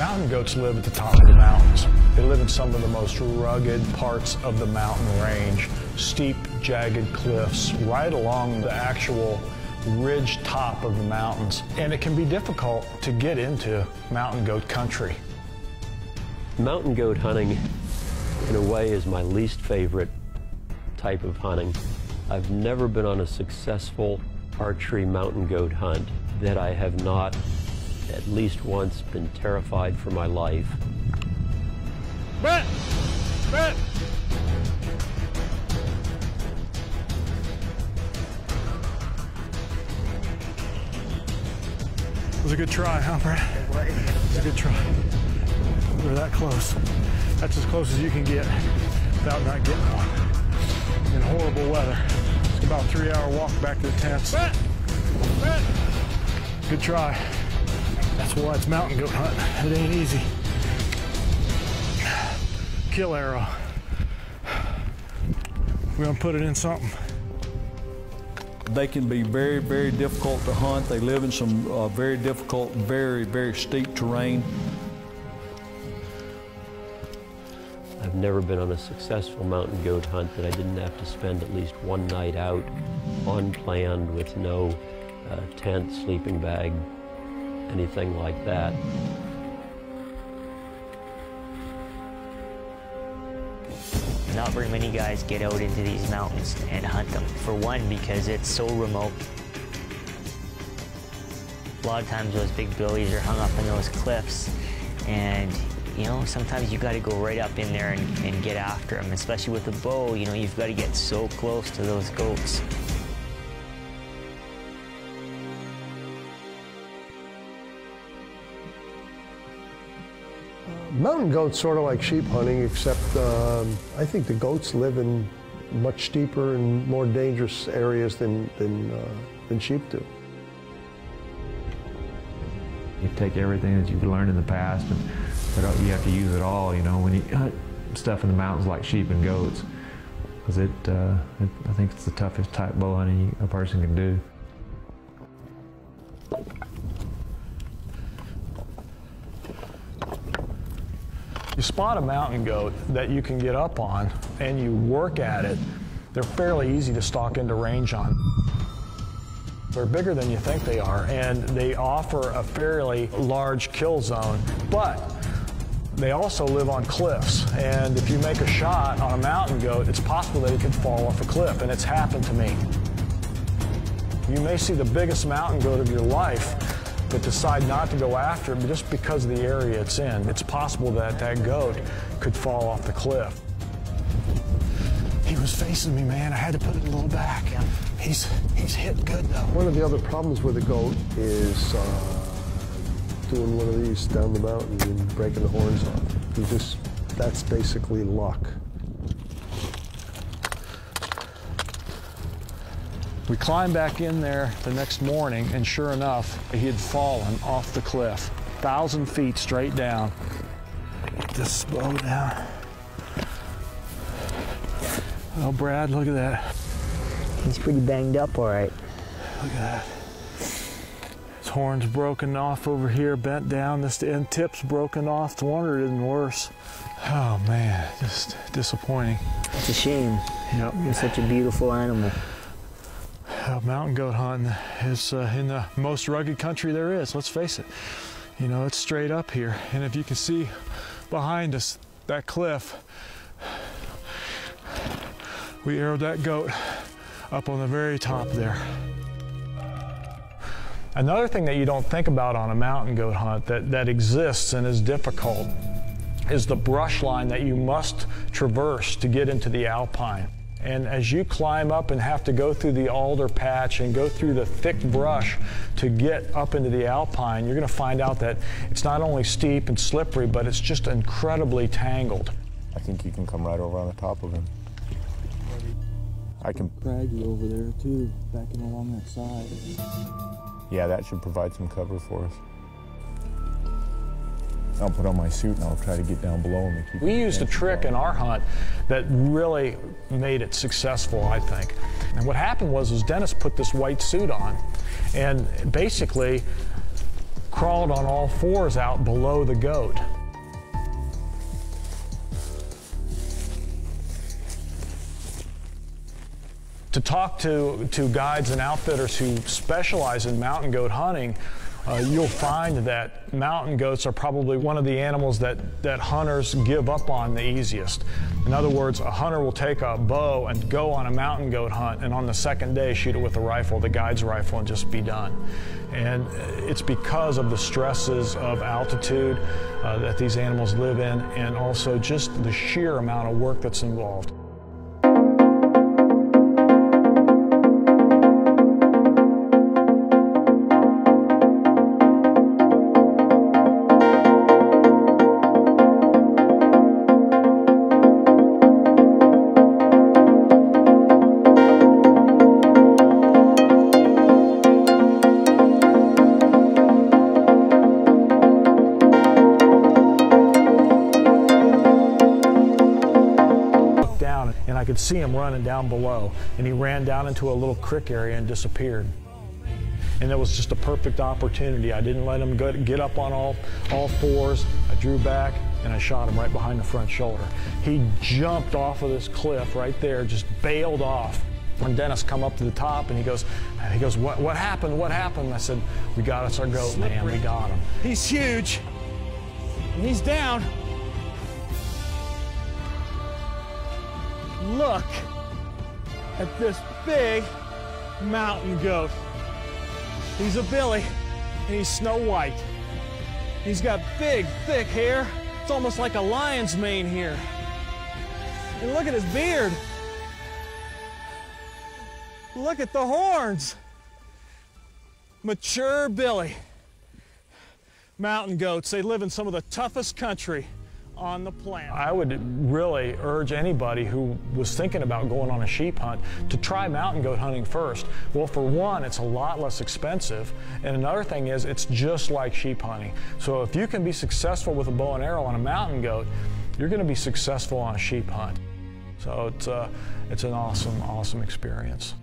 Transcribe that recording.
Mountain goats live at the top of the mountains. They live in some of the most rugged parts of the mountain range, steep, jagged cliffs right along the actual ridge top of the mountains. And it can be difficult to get into mountain goat country. Mountain goat hunting, in a way, is my least favorite type of hunting. I've never been on a successful archery mountain goat hunt that I have not at least once been terrified for my life. Brett! Brett! It was a good try, huh, Brett? It was a good try. We were that close. That's as close as you can get without not getting one. In horrible weather. It's about a three hour walk back to the tents. Brett! Brett! Good try. That's why it's mountain goat hunting. It ain't easy. Kill arrow. We're gonna put it in something. They can be very, very difficult to hunt. They live in some uh, very difficult, very, very steep terrain. I've never been on a successful mountain goat hunt that I didn't have to spend at least one night out unplanned with no uh, tent, sleeping bag, anything like that. Not very many guys get out into these mountains and hunt them. For one, because it's so remote. A lot of times those big billies are hung up in those cliffs and you know, sometimes you got to go right up in there and, and get after them, especially with a bow, you know, you've got to get so close to those goats. Mountain goats sort of like sheep hunting, except um, I think the goats live in much steeper and more dangerous areas than, than, uh, than sheep do. You take everything that you've learned in the past, and you have to use it all. You know, when you hunt stuff in the mountains like sheep and goats, because it, uh, it, I think it's the toughest type bow hunting a person can do. You spot a mountain goat that you can get up on and you work at it, they're fairly easy to stalk into range on. They're bigger than you think they are, and they offer a fairly large kill zone, but they also live on cliffs. And if you make a shot on a mountain goat, it's possible that it could fall off a cliff, and it's happened to me. You may see the biggest mountain goat of your life, but decide not to go after it just because of the area it's in. It's possible that that goat could fall off the cliff. He was facing me, man. I had to put it a little back. He's he's hit good though. One of the other problems with a goat is uh, doing one of these down the mountain and breaking the horns off. You just that's basically luck. We climbed back in there the next morning, and sure enough, he had fallen off the cliff, thousand feet straight down. Just slow down. Oh, Brad, look at that. He's pretty banged up, all right. Look at that. His horn's broken off over here, bent down. This end tip's broken off. The wonder it isn't worse. Oh man, just disappointing. It's a shame. Yep. You're such a beautiful animal. Uh, mountain goat hunting is uh, in the most rugged country there is. Let's face it. You know, it's straight up here. And if you can see behind us, that cliff, we arrowed that goat up on the very top there. Another thing that you don't think about on a mountain goat hunt that, that exists and is difficult is the brush line that you must traverse to get into the alpine. And as you climb up and have to go through the alder patch and go through the thick brush to get up into the alpine, you're going to find out that it's not only steep and slippery, but it's just incredibly tangled. I think you can come right over on the top of him. I can. Craggy over there too, backing along that side. Yeah, that should provide some cover for us. I'll put on my suit and I'll try to get down below keep. We used a trick in our hunt that really made it successful, I think. And what happened was, was Dennis put this white suit on, and basically crawled on all fours out below the goat. to talk to, to guides and outfitters who specialize in mountain goat hunting, uh, you'll find that mountain goats are probably one of the animals that, that hunters give up on the easiest. In other words, a hunter will take a bow and go on a mountain goat hunt, and on the second day, shoot it with a rifle, the guide's rifle, and just be done. And it's because of the stresses of altitude uh, that these animals live in, and also just the sheer amount of work that's involved. And I could see him running down below. And he ran down into a little creek area and disappeared. And it was just a perfect opportunity. I didn't let him get up on all, all fours. I drew back and I shot him right behind the front shoulder. He jumped off of this cliff right there, just bailed off. When Dennis come up to the top and he goes, he goes, what, what happened? What happened? I said, we got us our goat, Slippery. man. We got him. He's huge. And he's down. Look at this big mountain goat. He's a billy and he's snow white. He's got big, thick hair. It's almost like a lion's mane here. And look at his beard. Look at the horns. Mature Billy. Mountain goats, they live in some of the toughest country on the planet. I would really urge anybody who was thinking about going on a sheep hunt to try mountain goat hunting first. Well, for one, it's a lot less expensive, and another thing is it's just like sheep hunting. So if you can be successful with a bow and arrow on a mountain goat, you're going to be successful on a sheep hunt. So it's, uh, it's an awesome, awesome experience.